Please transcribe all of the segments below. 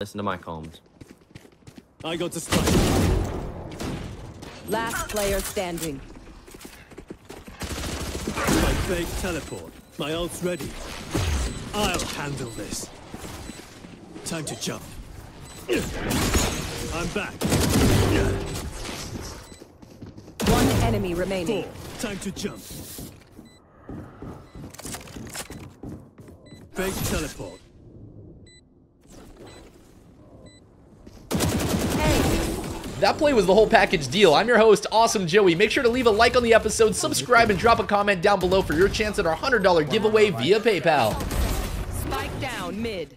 Listen to my comms. I got to strike. Last player standing. My fake teleport. My ult's ready. I'll handle this. Time to jump. I'm back. One enemy remaining. Four. Time to jump. Fake teleport. That play was the whole package deal. I'm your host, Awesome Joey. Make sure to leave a like on the episode, subscribe, and drop a comment down below for your chance at our $100 giveaway via PayPal. Spike down mid.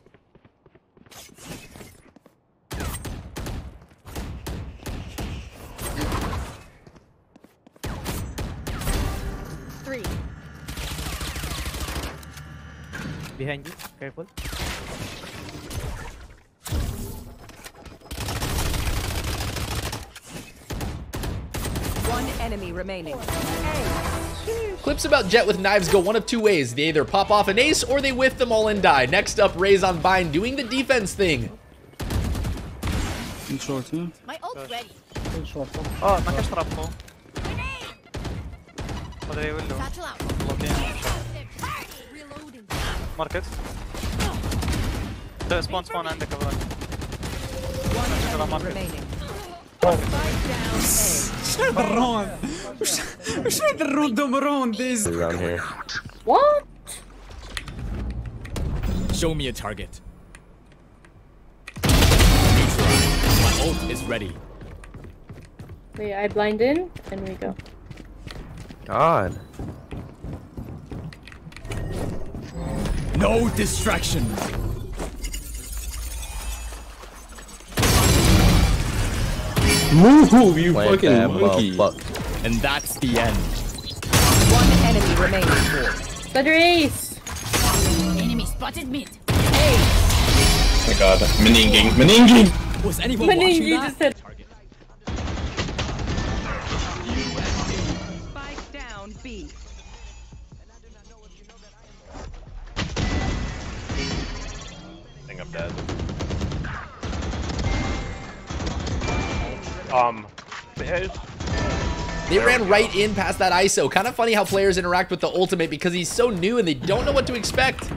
Behind you, careful. One enemy remaining. Clips about Jett with knives go one of two ways. They either pop off an ace or they whiff them all and die. Next up, Raze on Vine doing the defense thing. In short, yeah. My ult's ready. Oh, nakastrap mo. Padre will low. Satchel out. Lock in. Reloading. Market. The spawn spawn and the cover. One enemy market. remaining. Spike down A. Ron! وش هذا الرود مرون ديز Around here. Show me a target. Neutralized. My ult is ready. Wait, I blind in and we go. God. No distraction. Move, you Plant fucking that monkey! motherfucker. And that's the end. One enemy remaining. Better ace! Enemy spotted mid. Oh my god, meninging, meninging! Was anyone Meaning watching you that? I'm dead. Um, They ran right in past that ISO. Kind of funny how players interact with the ultimate because he's so new and they don't know what to expect.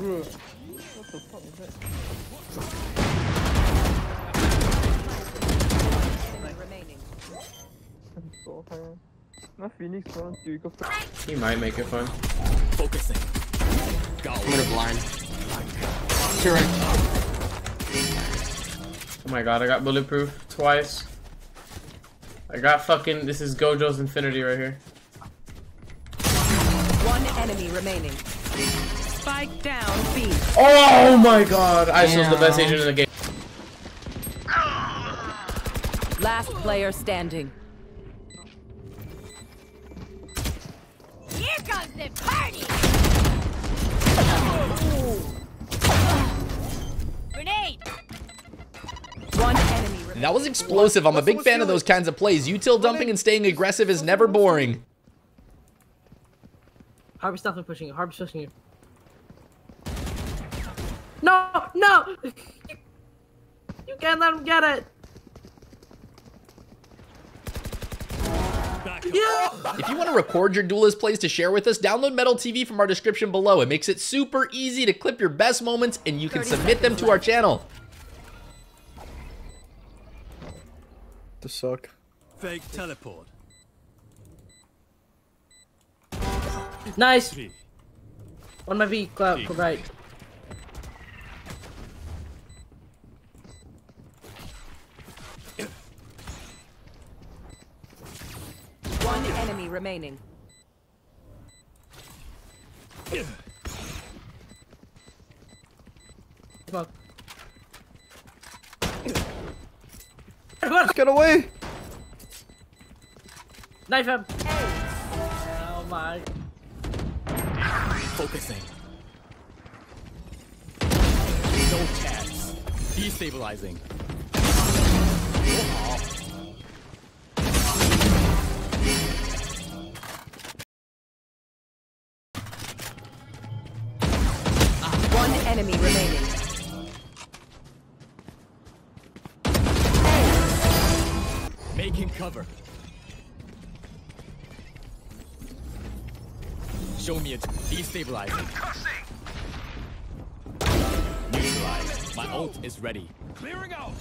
Remaining. He might make it fun. Focusing. Go. I'm gonna blind. You're right. Oh my god, I got bulletproof twice. I got fucking, this is Gojo's Infinity right here. One enemy remaining. Spike down B. Oh my god, ISO's the best agent in the game. Last player standing. Here comes the party. Grenade. One enemy remaining. That was explosive. I'm a big fan of those kinds of plays. Util dumping and staying aggressive is never boring. Harvey's definitely pushing you. Harvey's pushing you. No, no! You can't let him get it. Yeah. If you want to record your duelist plays to share with us, download Medal TV from our description below. It makes it super easy to clip your best moments and you can submit them seconds to our channel. To suck. Fake teleport. Nice. Three. One might be cloud, right. One enemy remaining. Smoke. Get away! Knife him. Oh my. Focusing. No chance. Destabilizing. One Destabilizing. Neutralize. My ult is ready. Clearing out.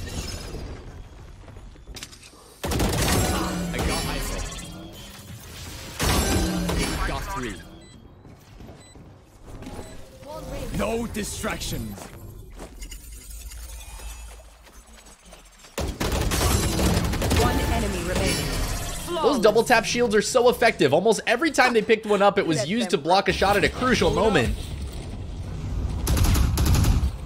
I got ISO. Got three. No distractions. Those double tap shields are so effective. Almost every time they picked one up, it was used to block a shot at a crucial moment.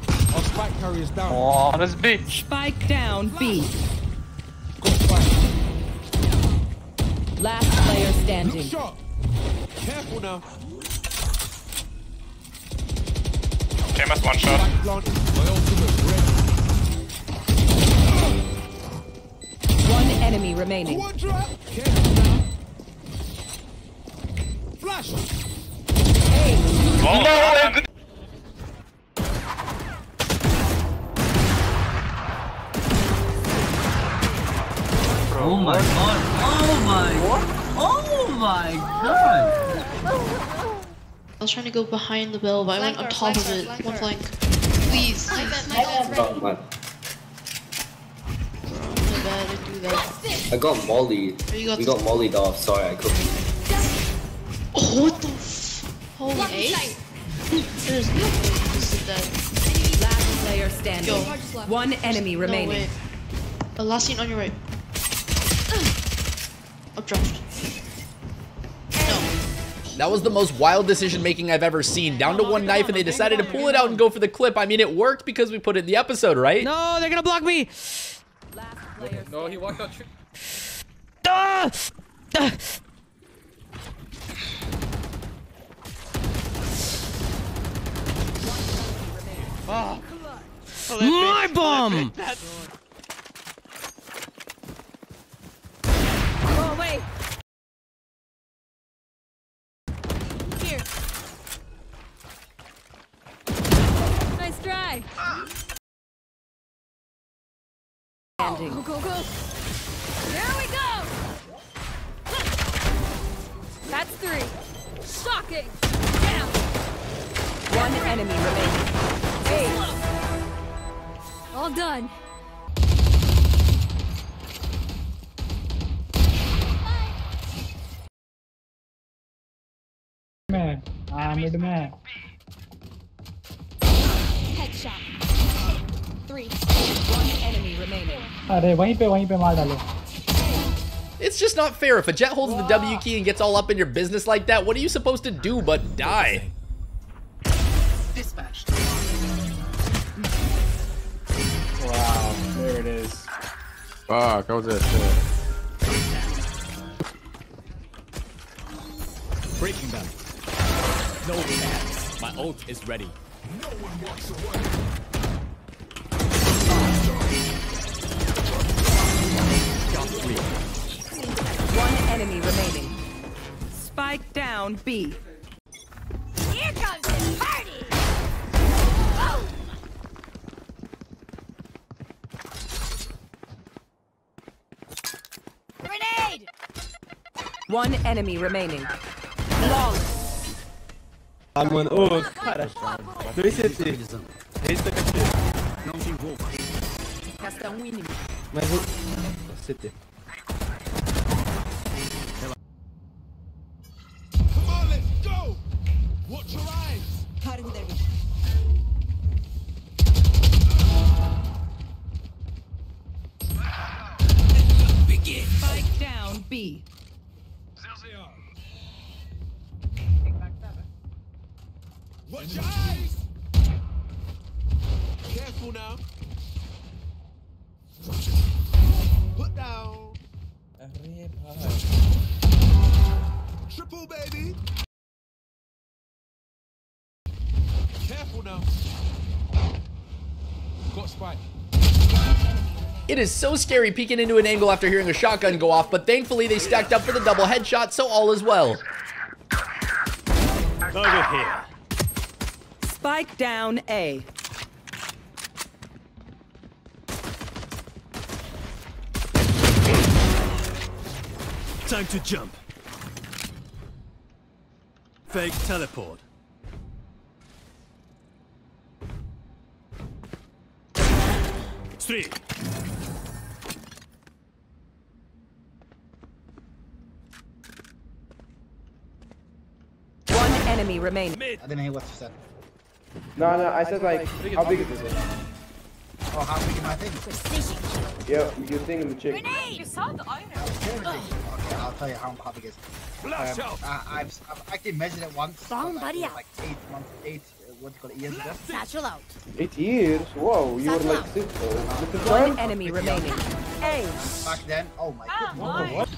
Our spike carrier is down. Oh, this bitch. Spike down B. Last player standing. Shot. Careful now. KMS one shot. Enemy remaining. Quadra. Careful now. Flash. Oh, Oh my god. Oh my. Oh my god. I was trying to go behind the bell, but I went on top of it. One flank. Please, please. Got my, My bad, I didn't do that. I got molly. Got we got mollied off. Sorry, I couldn't. Oh, what the f- Holy A? There's no way this is dead. Last player standing. Yo. One enemy No remaining. way. Uh, last scene on your right. Updraft. That was the most wild decision making I've ever seen. Down to one knife and they decided to pull it out and go for the clip. I mean, it worked because we put it in the episode, right? No, they're gonna block me. No, he walked out. Tr- Ah! Ah! My bomb! Go away. Here. Nice try. Standing. Go, go, go. Shocking. Down. One enemy remaining. Hey, All done. में हाँ mid में Headshot. Three. one enemy remaining. अरे वहीं पे वहीं पे मार डालो it's just not fair. If a Jett holds the W key and gets all up in your business like that, what are you supposed to do but die? Dispatched. Wow, there it is. Fuck, how was that shit? Breaking them. No chance. My ult is ready. Got One enemy remaining. Spike down B. Here comes the party. Oh. Grenade. One enemy remaining. Long. Ah, mano, ô, cara, dois CT. Esse tá. Não te envolva. Resta um inimigo. Mas o. CT. Down B. Watch your eyes. Careful now. Put down. Triple, baby. Careful now. Got spike. It is so scary peeking into an angle after hearing a shotgun go off, but thankfully they stacked up for the double headshot, so all is well. Over here. Spike down A. Time to jump. Fake teleport. Three. One enemy remaining. I didn't hear what you said. No, no, I said like, how big is this? Oh, how big am I thinking? Yeah, your thing in the chick. Okay, I'll tell you how, how big it is. Blast Um, out. I, I've, I've actually measured it once. Bomb like, buddy like eight months, eight, uh, what do you call it, years ago. Satchel out. Eight years? Whoa, you were like six. Uh, One enemy remaining. A. Back then, oh my goodness. What?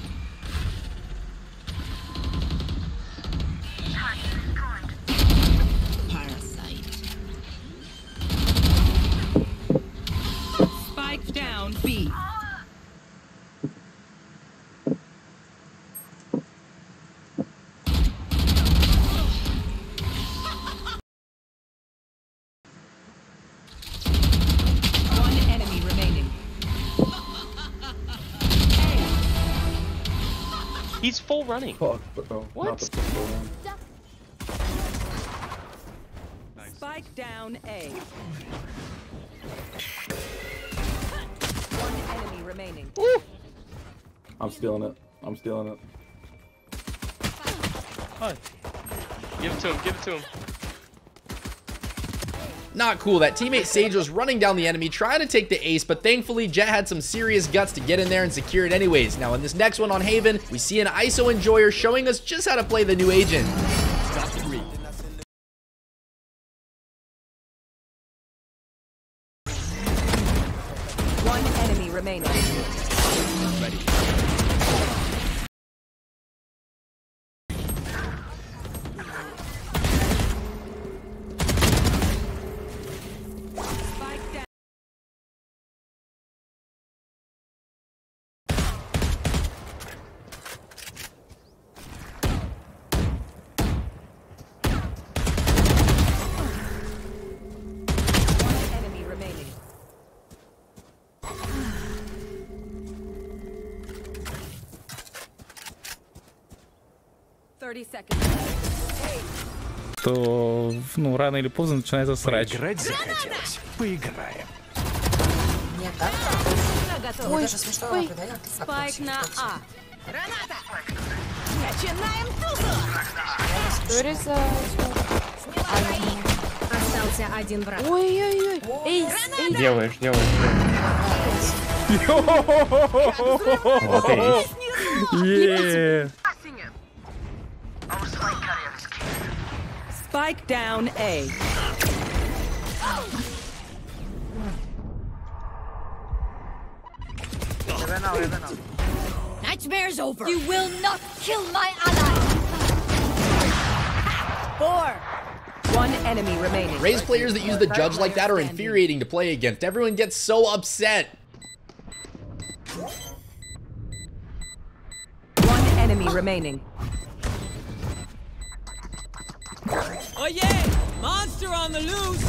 He's full running. Fuck, bro. What? Not the football one. Spike down A. One enemy remaining. I'm stealing it. I'm stealing it. Give it to him, give it to him. Not cool. That teammate Sage was running down the enemy trying to take the ace, but thankfully Jett had some serious guts to get in there and secure it anyways. Now in this next one on Haven, we see an ISO enjoyer showing us just how to play the new agent. То ну, рано или поздно начинается срач. Поиграть захотелось. Поиграем. Ой, ой. Спайк на А. Граната! Начинаем тусу! Остался один враг. Ой-ой-ой. Эйс, эйс. Делаешь, делаешь. Е. Spike down A. Nightmare's over. You will not kill my ally. Four. One enemy remaining. Raze players that use the judge like that are infuriating to play against. Everyone gets so upset. One enemy remaining. Oh yeah! Monster on the loose!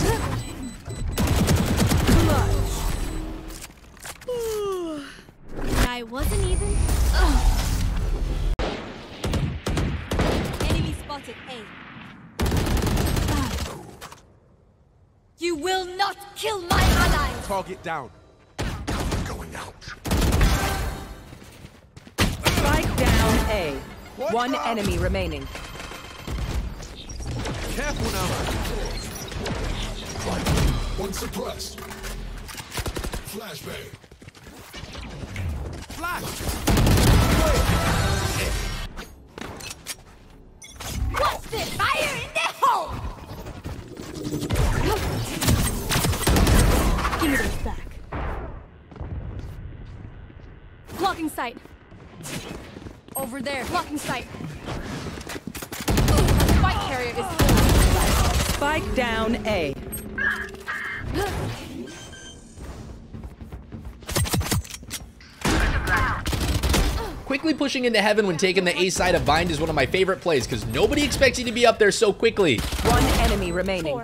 I wasn't even. Enemy spotted A. You will not kill my ally. Target down. Spike down A. One ah. enemy remaining. Careful now. One suppressed. Flashbang. Flash! What's this? Fire in the hole! Give me this back. Blocking sight. Over there. Blocking sight. The spike carrier is Spike down A. Quickly pushing into heaven when taking the A side of Bind is one of my favorite plays because nobody expects you to be up there so quickly. One enemy remaining.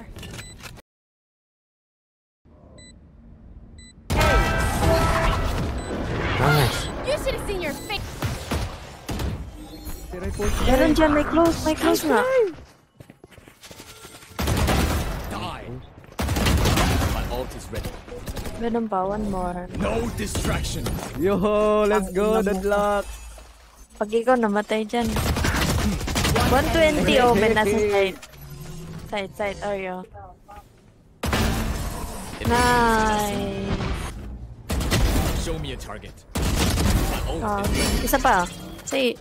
You should have seen your face. Meron dyan, may close, may close nga. Ult is ready. Meron pa, one more. No distraction. Yo, let's go, deadlock. Pag ikaw namatay dyan. 120 omen nasa side. Side, side, Oreo. Nice. Show me a target. Oh, isa pa. Say,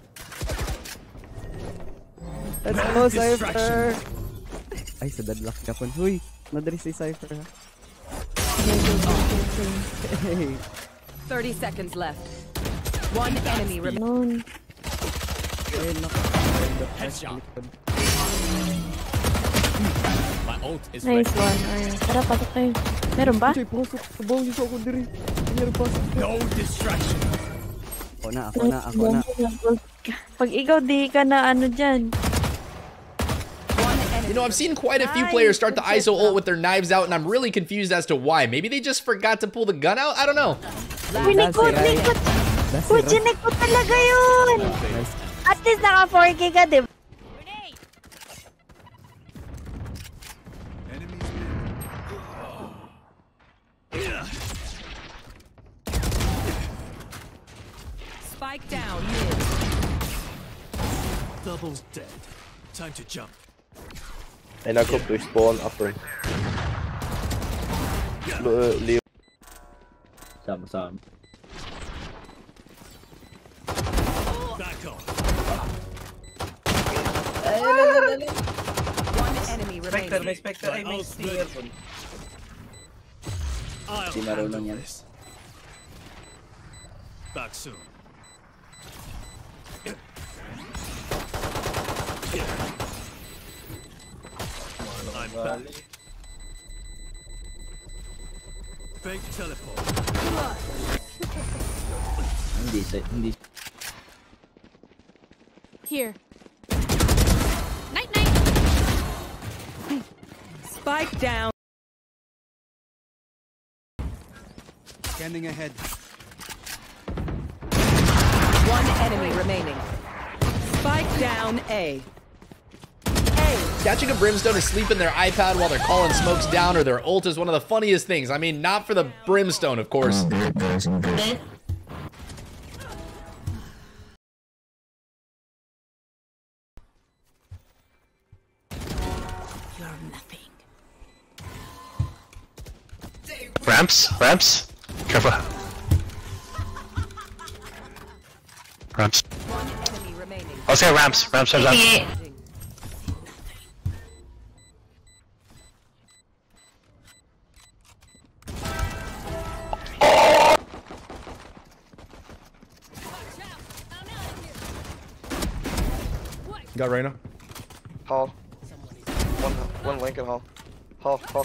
Let's go, Cypher. Ay, sa deadlock ka po. Huy, nadali si Cypher ha. Hey. 30 seconds left. One enemy remaining. Ayun. My ult is nice ready. one. Oreo. Tara, pasok tayo. Meron ba? Choy, pasok. Sabaw niyo sa ako diri. Meron pasok. No distraction. Ako na, ako na, ako na. Pag ikaw di ka na ano dyan. You know, I've seen quite a few players start the ISO ult with their knives out, and I'm really confused as to why. Maybe they just forgot to pull the gun out? I don't know. Uy, likod, likod. Uy, chinikot talaga yun. At least naka 4K ka, di ba? Spike down mid. Double's dead. Time to jump. En dan komt respawn upper. Le- uh, Leo. Sama sama. Back off. One enemy remaining. may Spectre, ay, may Ult's Stinger. I'll Di marunong handle yan. this. Back soon. I'm. Fake teleport. Hindi, sa- Here. Night, night. Spike down. Scanning ahead. One enemy remaining. Spike down A. Catching a Brimstone asleep in their iPad while they're calling smokes down or their ult is one of the funniest things. I mean, not for the Brimstone, of course. Oh, ramps, ramps. Careful. Ramps. Enemy remaining. I'll say ramps, ramps are ramps. Got Reyna. Hall. One, one Lincoln Hall. Hall, Hall.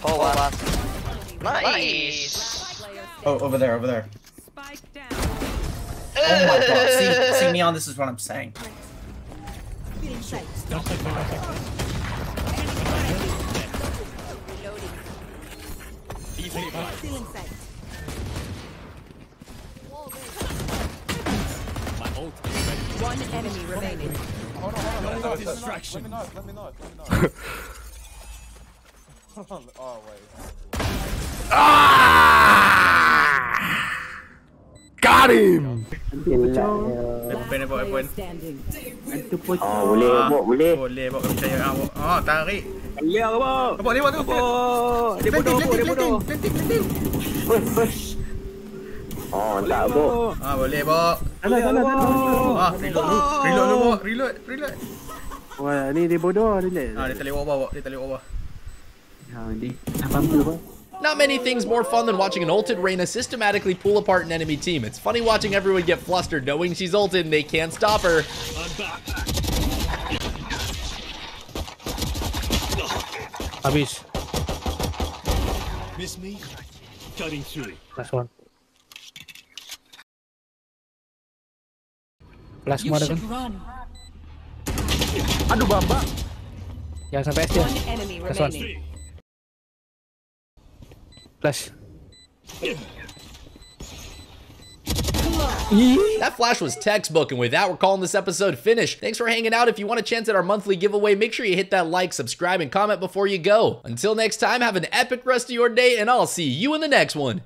Hall last. Nice! Oh, over there, over there. Spike down. Oh my god. See, see, Neon, this is what I'm saying. My ult is ready. One enemy remaining. No distraction. Let me not, let me not. oh, wait. Got him! Pwede po, pwede. Standing. Oh, boleh, bo, boleh. Boleh, bo. Kami percaya awak. Oh, tarik. Lihat apa? Apa ni, apa? Apa? Dia bodoh, apa? Dia bodoh. Oh, tak, bo. Ah, boleh, bo. Sana, sana, sana. Ah, reload dulu. Reload dulu, bo. Reload, reload. Wah, ni dia bodoh, dia lihat. Ah, dia terlewat bawah, bo. Dia terlewat bawah. Ha, ni. Apa dulu, Bang? Not many things more fun than watching an ulted Reyna systematically pull apart an enemy team. It's funny watching everyone get flustered knowing she's ulted and they can't stop her. Habis. Miss me? Cutting through. Last one. Flash You kan? Aduh bamba. Jangan sampai ST. One enemy one. Flash. That flash was textbook, and with that, we're calling this episode finished. Thanks for hanging out. If you want a chance at our monthly giveaway, make sure you hit that like, subscribe, and comment before you go. Until next time, have an epic rest of your day, and I'll see you in the next one.